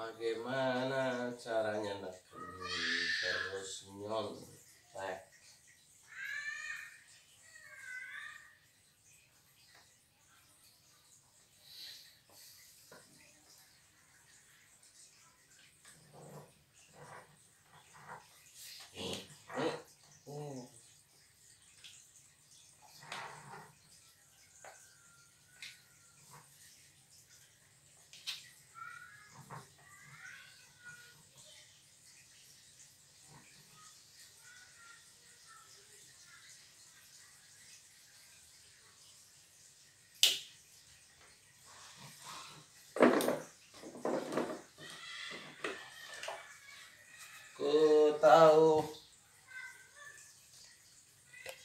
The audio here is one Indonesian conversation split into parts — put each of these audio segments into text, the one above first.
bagaimana caranya neken terus nyontek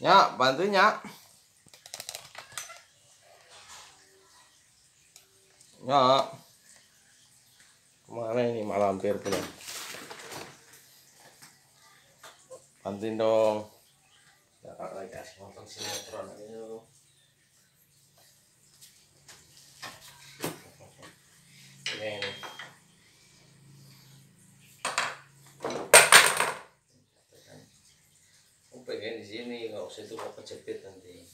Ya, bantuin ya. Ke mana ini malah hampir pulang. Bantuin dong. Ya, lagi asik nonton sinetron ayo. Ini. Pengen di sini usah itu kok kejepit nanti.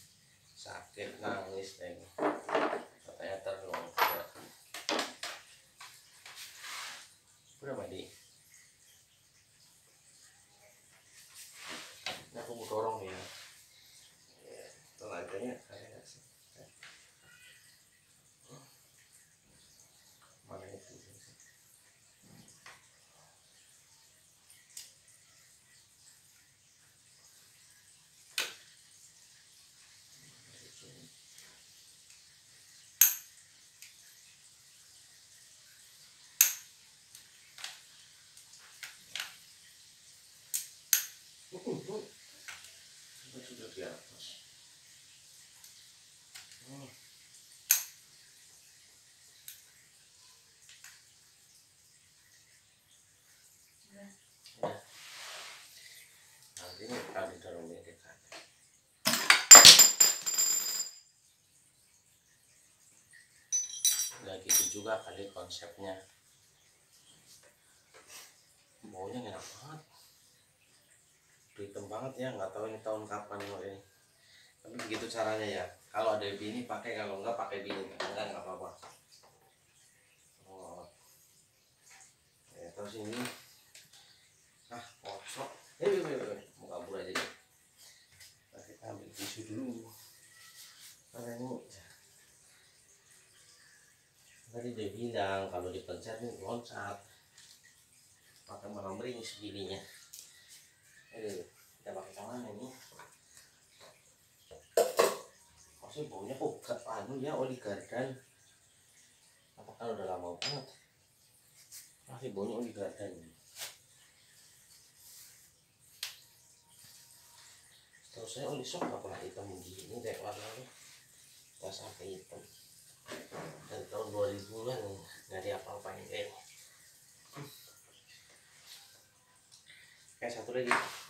Sakit nangis neng katanya terlalu udah mandi ini aku mau dorong ya Ya, tenaganya ada nggak sih mana itu Itu sudah di atas. Hmm. Ya. Nanti ini kalau di dalam ini kan. Nggak gitu juga kali konsepnya. Baunya enak banget. Hitam banget ya nggak tahu ini tahun kapan ini. Tapi begitu caranya ya. Kalau ada bini pakai kalau enggak pakai bini. Enggak nggak apa-apa. Oh. Ya terus ini nih loncat pakai malah meringis segininya Aduh, kita pakai yang mana ini? Masih baunya kok gak anu ya oli gardan. Apakah udah lama banget? Masih baunya oli gardan. Terus saya oli sok pernah hitam begini kayak warnanya. Gak sampai hitam. Dan tahun 2000-an nggak ada apa-apain kayak ini. Kayak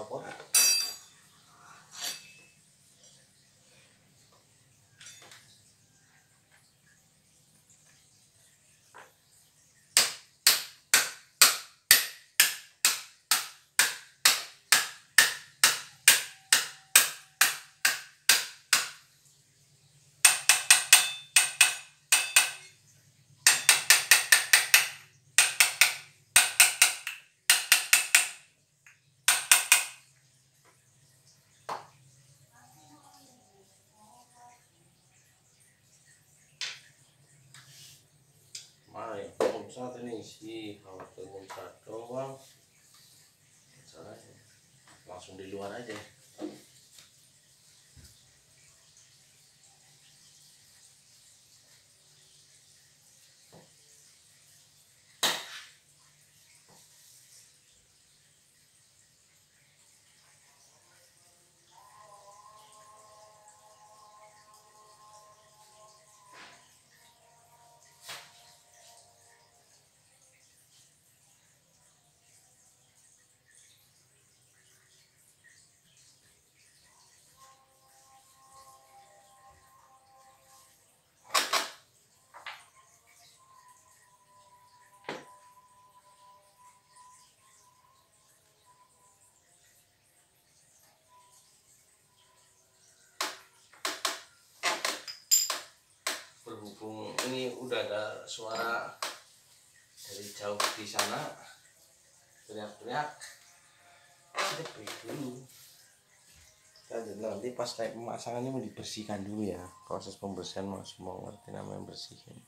so forth. Sih khawatir muncrat doang caranya langsung di luar aja ini udah ada suara dari jauh di sana. Teriak-teriak. Kita break dulu. Nanti pas naik pemasangannya mau dibersihkan dulu ya. Proses pembersihan mau ngerti namanya bersihin